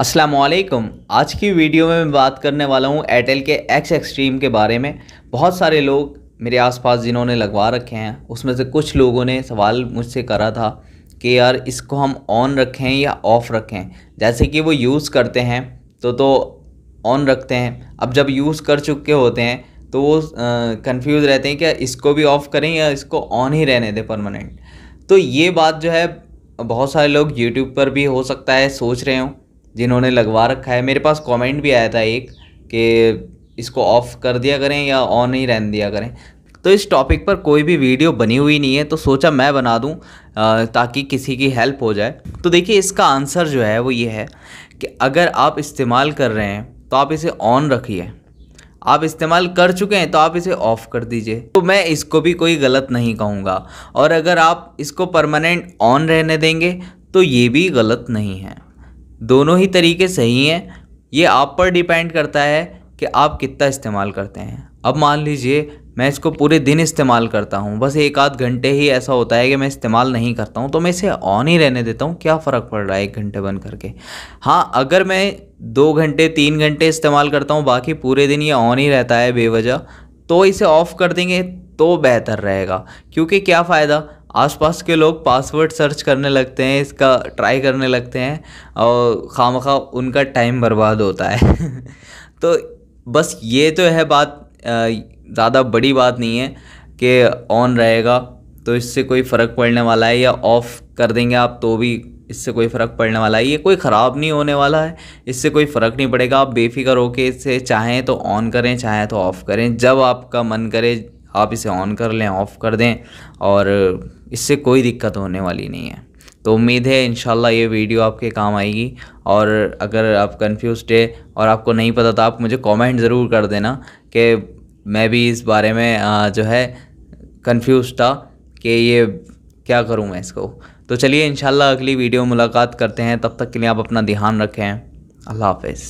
वालेकुम आज की वीडियो में मैं बात करने वाला हूँ एयरटेल के एक्स एक्सट्रीम के बारे में। बहुत सारे लोग मेरे आसपास जिन्होंने लगवा रखे हैं, उसमें से कुछ लोगों ने सवाल मुझसे करा था कि यार इसको हम ऑन रखें या ऑफ़ रखें। जैसे कि वो यूज़ करते हैं तो तो ऑन रखते हैं। अब जब यूज़ कर चुके होते हैं तो वो कंफ्यूज रहते हैं कि इसको भी ऑफ़ करें या इसको ऑन ही रहने दें परमानेंट तो ये बात जो है, बहुत सारे लोग यूट्यूब पर भी हो सकता है सोच रहे हों। जिन्होंने लगवा रखा है। मेरे पास कमेंट भी आया था एक कि इसको ऑफ़ कर दिया करें या ऑन ही रहने दिया करें। तो इस टॉपिक पर कोई भी वीडियो बनी हुई नहीं है तो सोचा मैं बना दूँ ताकि किसी की हेल्प हो जाए। तो देखिए, इसका आंसर जो है वो ये है कि अगर आप इस्तेमाल कर रहे हैं तो आप इसे ऑन रखिए। आप इस्तेमाल कर चुके हैं तो आप इसे ऑफ़ कर दीजिए। तो मैं इसको भी कोई गलत नहीं कहूँगा। और अगर आप इसको परमानेंट ऑन रहने देंगे तो ये भी गलत नहीं है। दोनों ही तरीके सही हैं। ये आप पर डिपेंड करता है कि आप कितना इस्तेमाल करते हैं। अब मान लीजिए, मैं इसको पूरे दिन इस्तेमाल करता हूँ, बस एक आध घंटे ही ऐसा होता है कि मैं इस्तेमाल नहीं करता हूँ तो मैं इसे ऑन ही रहने देता हूँ। क्या फ़र्क पड़ रहा है एक घंटे बंद करके? हाँ अगर मैं दो घंटे, तीन घंटे इस्तेमाल करता हूँ, बाकी पूरे दिन ये ऑन ही रहता है बेवजह तो इसे ऑफ़ कर देंगे तो बेहतर रहेगा। क्योंकि क्या फ़ायदा? आसपास के लोग पासवर्ड सर्च करने लगते हैं, इसका ट्राई करने लगते हैं और खाम खा उनका टाइम बर्बाद होता है। तो बस ये तो है बात ज़्यादा बड़ी बात नहीं है कि ऑन रहेगा तो इससे कोई फ़र्क पड़ने वाला है या ऑफ़ कर देंगे आप तो भी इससे कोई फ़र्क पड़ने वाला है। ये कोई ख़राब नहीं होने वाला है, इससे कोई फ़र्क नहीं पड़ेगा। आप बेफिक्र होके इसे चाहें तो ऑन करें, चाहें तो ऑफ़ करें। जब आपका मन करे आप इसे ऑन कर लें ऑफ़ कर दें और इससे कोई दिक्कत होने वाली नहीं है। तो उम्मीद है इन ये वीडियो आपके काम आएगी और अगर आप कन्फ्यूज़ है और आपको नहीं पता तो आप मुझे कमेंट ज़रूर कर देना कि मैं भी इस बारे में जो है कंफ्यूज था कि ये क्या करूँ मैं इसको। तो चलिए इन अगली वीडियो मुलाकात करते हैं। तब तक के लिए आप अपना ध्यान रखें। अल्लाह हाफिज़।